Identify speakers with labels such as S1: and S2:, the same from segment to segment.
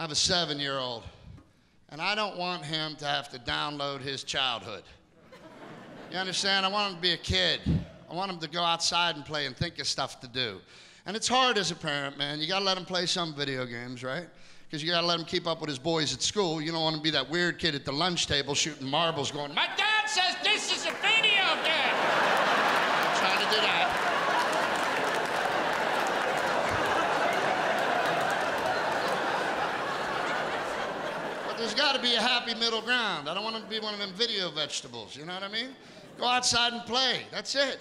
S1: I have a seven year old, and I don't want him to have to download his childhood. You understand? I want him to be a kid. I want him to go outside and play and think of stuff to do. And it's hard as a parent, man. You gotta let him play some video games, right? Because you gotta let him keep up with his boys at school. You don't want to be that weird kid at the lunch table shooting marbles going, My dad says this is a video game. I'm trying to do that. There's got to be a happy middle ground. I don't want to be one of them video vegetables. You know what I mean? Go outside and play. That's it.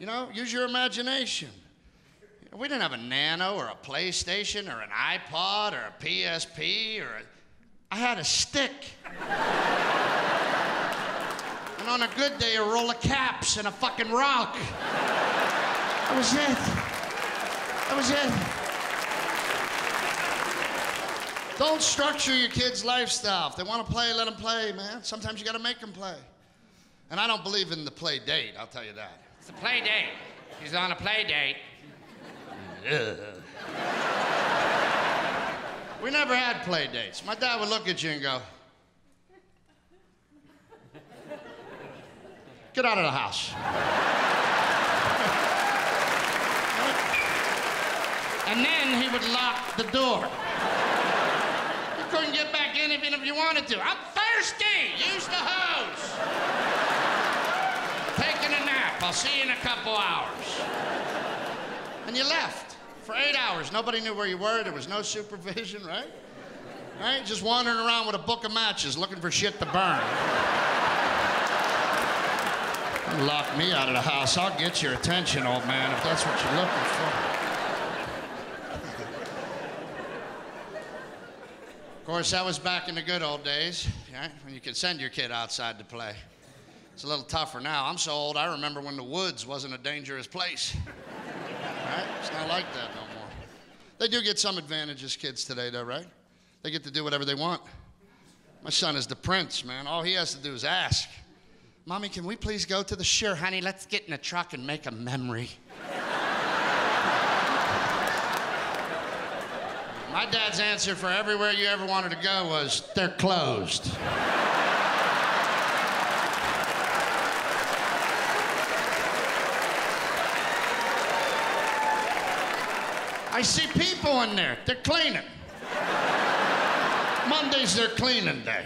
S1: You know, use your imagination. We didn't have a Nano or a PlayStation or an iPod or a PSP or a... I had a stick. and on a good day, a roll of caps and a fucking rock. That was it. That was it. Don't structure your kids' lifestyle. If they want to play, let them play, man. Sometimes you got to make them play. And I don't believe in the play date, I'll tell you that.
S2: It's a play date. He's on a play date.
S1: We never had play dates. My dad would look at you and go, Get out of the house. and then he would lock the door. Couldn't get back in even if you wanted to. I'm thirsty. Use the hose. Taking a nap. I'll see you in a couple hours. And you left for eight hours. Nobody knew where you were. There was no supervision, right? Right? Just wandering around with a book of matches looking for shit to burn. Lock me out of the house. I'll get your attention, old man, if that's what you're looking for. Course, that was back in the good old days, right? When you could send your kid outside to play. It's a little tougher now. I'm so old, I remember when the woods wasn't a dangerous place. Right? It's not like that no more. They do get some advantages, kids today, though, right? They get to do whatever they want. My son is the prince, man. All he has to do is ask. Mommy, can we please go to the sure, honey? Let's get in a truck and make a memory. My dad's answer for everywhere you ever wanted to go was, they're closed. I see people in there. They're cleaning. Monday's their cleaning day.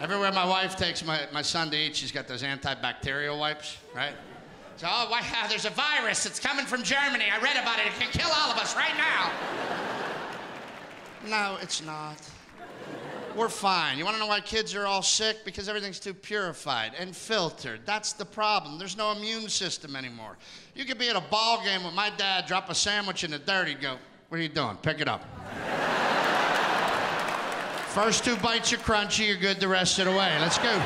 S1: Everywhere my wife takes my, my son to eat, she's got those antibacterial wipes, right? Oh, wow, uh, there's a virus. It's coming from Germany. I read about it. It can kill all of us right now. No, it's not. We're fine. You want to know why kids are all sick? Because everything's too purified and filtered. That's the problem. There's no immune system anymore. You could be at a ball game with my dad, drop a sandwich in the dirt, he'd go, What are you doing? Pick it up. First two bites are crunchy, you're good the rest of the way. Let's go.